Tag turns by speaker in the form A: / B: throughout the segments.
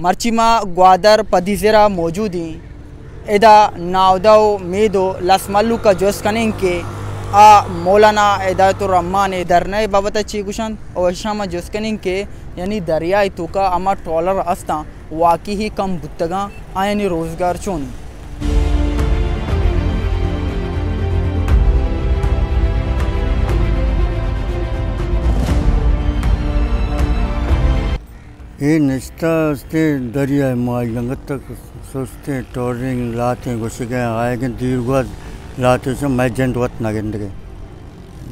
A: मर्चिमा ग्वादर पदीजरा मौजूदी एदा नावदो मीदो लसमल्लू का जोस कनें के आ मौलाना हिदायतुररहमान दरने बाबत चीकुशन और शामा जोस कनें के यानी दरिया तो का अमा ट्रॉलर अस्ता वाकई
B: ये निश्ता उसते दरिया माल जंगत तक सोचते टोरिंग लाते घुसगे आएगे दीर्घ लाते से जेंद वत नगेंदगे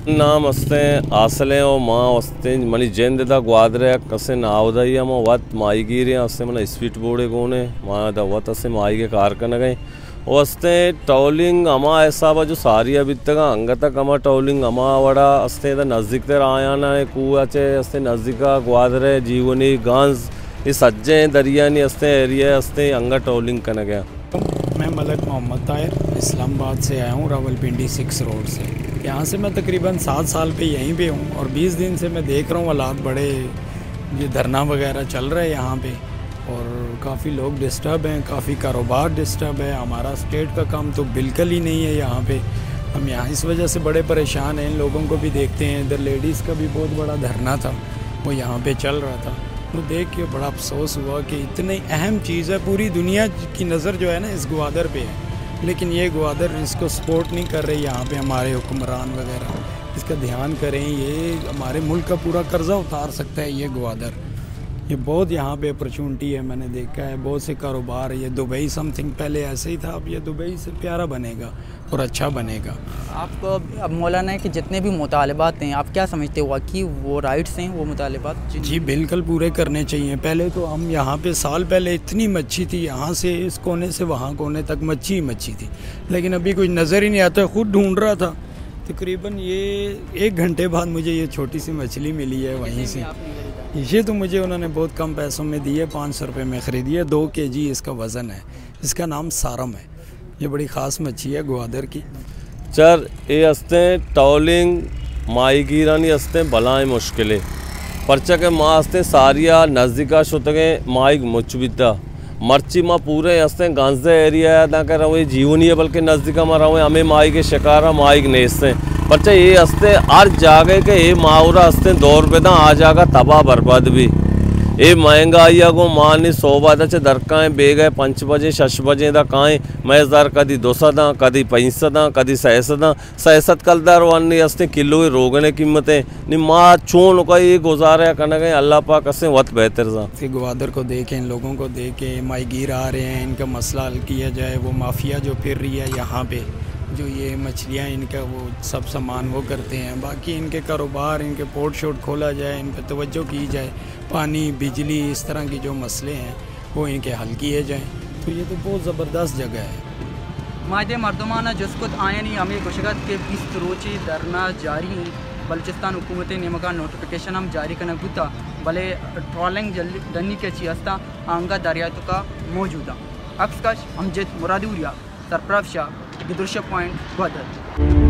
C: नाम अस्ते आसले ओ माँ वस्ते मनी दा ग्वादरे कसे नावदई हम वत माई गिरे असे मना स्पीड बोर्डे गोने माँ दा वत असे माई के कारकन गए। वस्ते टोलिंग अमा ऐसा जो सारी अभी तक अंगत अमा टोलिंग अमा वड़ा, अस्ते नज़दीक तेर आया ना कुआचे अस्ते नज़दीका ग्वादरे, जीवनी, गांस ये सज्जे दरिया नहीं अस्ते एरिया, अस्ते अंगा टोलिंग कन गया।
D: मैं मलक मोहम्मद ताहिर, इस्लामाबाद से आया हूँ, रावलपिंडी सिक्स रोड से। यहाँ से मैं तकरीबन सात साल पे यहीं पे हूँ और बीस दिन से मैं देख रहा हूँ हालात बड़े, ये धरना वगैरह चल रहे हैं यहाँ पे। और काफ़ी लोग डिस्टर्ब हैं, काफ़ी कारोबार डिस्टर्ब है। हमारा स्टेट का काम तो बिल्कुल ही नहीं है यहाँ पे। हम यहाँ इस वजह से बड़े परेशान हैं लोगों को भी देखते हैं। इधर लेडीज़ का भी बहुत बड़ा धरना था, वो यहाँ पे चल रहा था। तो देख के बड़ा अफसोस हुआ कि इतनी अहम चीज़ है, पूरी दुनिया की नज़र जो है ना इस ग्वादर पे है। लेकिन ये ग्वादर इसको सपोर्ट नहीं कर रही, यहाँ पे हमारे हुक्मरान वगैरह। इसका ध्यान करें, ये हमारे मुल्क का पूरा कर्जा उतार सकता है ये ग्वादर। ये बहुत यहाँ पे अपॉर्चुनिटी है मैंने देखा है। बहुत से कारोबार है ये दुबई समथिंग पहले ऐसे ही था अब ये दुबई से प्यारा बनेगा और अच्छा बनेगा।
A: आपको अब मौलाना है कि जितने भी मुतालबात हैं आप क्या समझते हो कि वो राइट्स हैं वो मुतालबात?
D: जी बिल्कुल पूरे करने चाहिए। पहले तो हम यहाँ पे साल पहले इतनी मच्छी थी यहाँ से इस कोने से वहाँ कोने तक मच्छी ही मच्छी थी। लेकिन अभी कुछ नज़र ही नहीं आता खुद ढूंढ रहा था। तकरीबन ये एक घंटे बाद मुझे ये छोटी सी मछली मिली है वहीं से। ये तो मुझे उन्होंने बहुत कम पैसों में दिए, पाँच सौ रुपये में ख़रीदी है, दो के जी इसका वज़न है, इसका नाम सारम है। ये बड़ी ख़ास मच्छी है ग्वादर की।
C: चर, ये हस्ते टॉलिंग माई गिरानी हस्ते भलाएँ मुश्किलें। परचक माँ हस्ते सारिया, नज़दीका शुतकें माइक मुचबिता मर्ची माँ पूरे हस्ते गांजे एरिया है, ना कर रहा जीवनी है, बल्कि नज़दीका मारा हुए हमें माई के शिकार माई के नेसते बच्चा, ये हँसते हर जागे के ये मावरा हँसते दो रुपये ना आ जाएगा तबाह बर्बाद भी। ये महँगाई को मानी सौ बाद दरकाएँ बे गए पंच बजे छश बजे दा काएँ। मैजदार कदी दो सदा कदी पैंस दा, कदी सहसदा सहसत कलदार वानी हस्ते किलो रोगने कीमतें। नि माँ चोन का ये गुजारा करना गए अल्लाह पाक हसे वत बेहतर सा।
D: ग्वादर को देखें, इन लोगों को देखें, माई गिर आ रहे हैं, इनका मसला हल किया जाए, वो माफिया जो फिर रही है यहाँ पे। जो ये मछलियाँ इनका वो सब सामान वो करते हैं। बाकी इनके कारोबार, इनके पोर्ट शोट खोला जाए, इन पर तवज्जो की जाए, पानी, बिजली, इस तरह के जो मसले हैं, वो इनके हल किए जाएँ। तो ये तो बहुत ज़बरदस्त जगह है।
A: मादे मरदमाना जसकुत आयनी हमें गुशगत के बीस रोची धरना जारी बलचिस्तान हुकूमत ने मका नोटिफिकेशन हम जारी करना गुता भले ट्रॉलिंग डनी के चियस्ता आंगा दरियातों का मौजूदा। अक्सकश अमजद मुरादूरिया, सरप्रफ शाह दृश्य पॉइंट ग्वादर